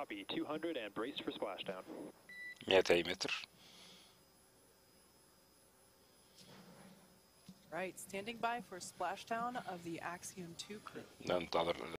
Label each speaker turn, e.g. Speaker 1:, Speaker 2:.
Speaker 1: Copy, 200 and brace for splashdown.
Speaker 2: 200
Speaker 3: Right, standing by for splashdown of the Axiom 2 crew.
Speaker 2: ننتظر